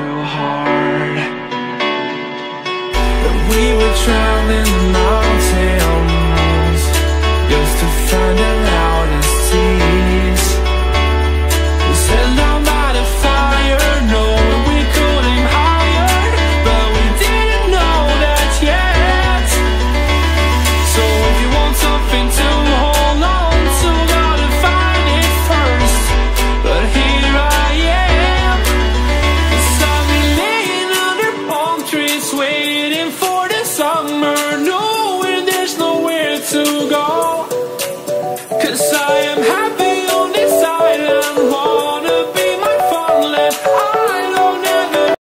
so hard. That we were drowning It's waiting for the summer. No.